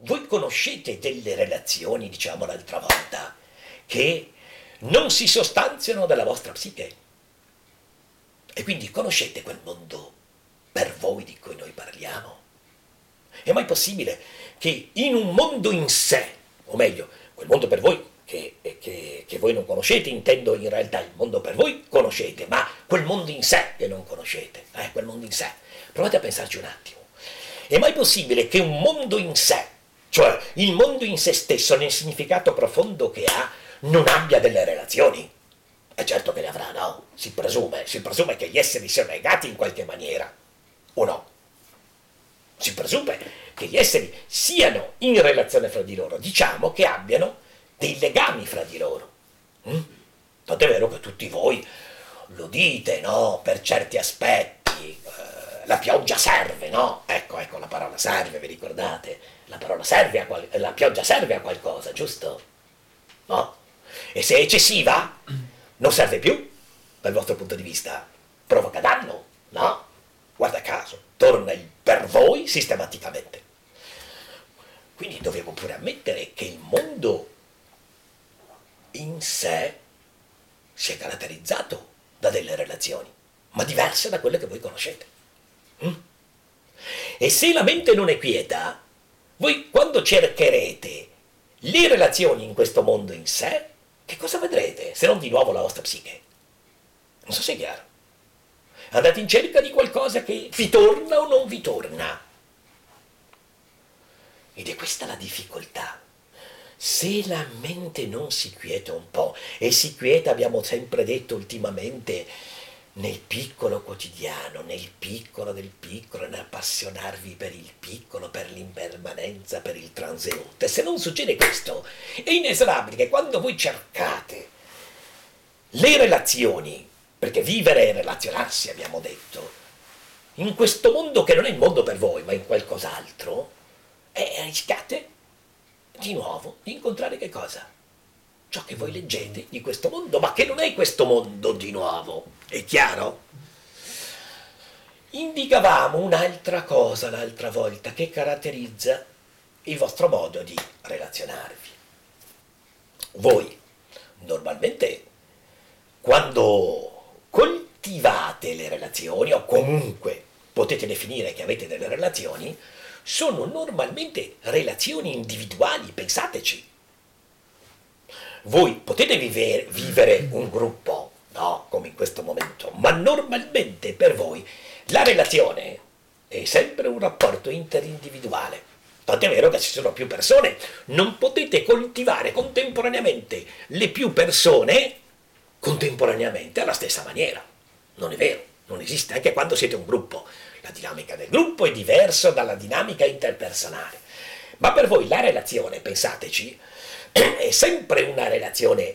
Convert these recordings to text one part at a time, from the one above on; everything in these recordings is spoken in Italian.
voi conoscete delle relazioni, diciamo l'altra volta, che non si sostanziano dalla vostra psiche. E quindi conoscete quel mondo per voi di cui noi parliamo? È mai possibile che in un mondo in sé, o meglio, quel mondo per voi che, che, che, voi non conoscete, intendo in realtà il mondo per voi conoscete, ma quel mondo in sé che non conoscete, eh, quel mondo in sé. Provate a pensarci un attimo. È mai possibile che un mondo in sé, cioè il mondo in se stesso nel significato profondo che ha, non abbia delle relazioni? È certo che le avrà, no? Si presume, si presume che gli esseri siano legati in qualche maniera, o no? Si presume che gli esseri siano in relazione fra di loro, diciamo che abbiano dei legami fra di loro. Mm? Tant'è vero che tutti voi lo dite, no? Per certi aspetti, eh, la pioggia serve, no? Ecco, ecco, la parola serve, vi ricordate? La parola serve a qual- la pioggia serve a qualcosa, giusto? No? E se è eccessiva, non serve più, dal vostro punto di vista. Provoca danno, no? Guarda caso, torna il per voi sistematicamente. Quindi dobbiamo pure ammettere che il mondo in sé si è caratterizzato da delle relazioni, ma diverse da quelle che voi conoscete. Mm? E se la mente non è quieta, voi quando cercherete le relazioni in questo mondo in sé, che cosa vedrete se non di nuovo la vostra psiche? Non so se è chiaro. Andate in cerca di qualcosa che vi torna o non vi torna. Ed è questa la difficoltà. Se la mente non si quieta un po', e si quieta, abbiamo sempre detto ultimamente, nel piccolo quotidiano, nel piccolo del piccolo, nell'appassionarvi per il piccolo, per l'impermanenza, per il transeunte. Se non succede questo, è inesorabile che quando voi cercate le relazioni, perché vivere e relazionarsi, abbiamo detto, in questo mondo che non è il mondo per voi, ma in qualcos'altro, eh, rischiate di nuovo di incontrare che cosa? Ciò che voi leggete di questo mondo, ma che non è questo mondo di nuovo. È chiaro? Indicavamo un'altra cosa l'altra volta che caratterizza il vostro modo di relazionarvi. Voi normalmente quando coltivate le relazioni o comunque potete definire che avete delle relazioni, sono normalmente relazioni individuali, pensateci. Voi potete vivere, vivere un gruppo, questo momento, ma normalmente per voi la relazione è sempre un rapporto interindividuale. Tant'è vero che ci sono più persone, non potete coltivare contemporaneamente le più persone contemporaneamente alla stessa maniera. Non è vero, non esiste, anche quando siete un gruppo. La dinamica del gruppo è diversa dalla dinamica interpersonale. Ma per voi la relazione, pensateci, è sempre una relazione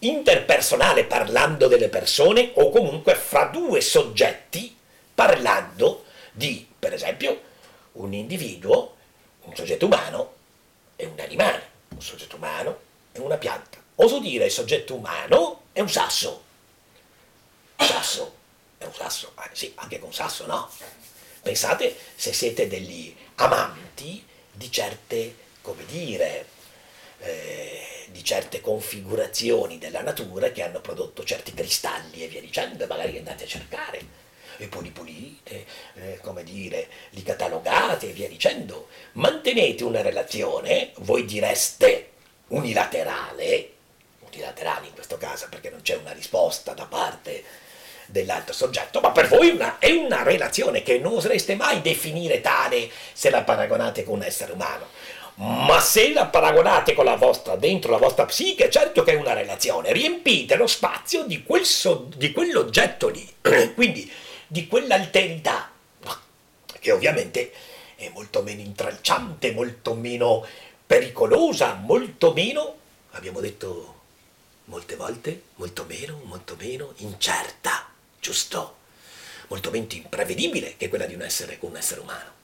interpersonale parlando delle persone o comunque fra due soggetti parlando di, per esempio, un individuo, un soggetto umano e un animale, un soggetto umano e una pianta. Oso dire il soggetto umano è un sasso. Un sasso è un sasso, eh, sì, anche con sasso, no? Pensate se siete degli amanti di certe, come dire, eh, di certe configurazioni della natura che hanno prodotto certi cristalli e via dicendo, magari andate a cercare e poi li pulite, eh, come dire, li catalogate e via dicendo. Mantenete una relazione, voi direste unilaterale, unilaterale in questo caso perché non c'è una risposta da parte dell'altro soggetto, ma per voi una, è una relazione che non osereste mai definire tale se la paragonate con un essere umano. Ma se la paragonate con la vostra, dentro la vostra psiche, certo che è una relazione. Riempite lo spazio di, quel so, di quell'oggetto lì, quindi di quell'alterità, che ovviamente è molto meno intralciante, molto meno pericolosa, molto meno, abbiamo detto molte volte, molto meno, molto meno incerta giusto? Molto meno imprevedibile che quella di un essere, un essere umano.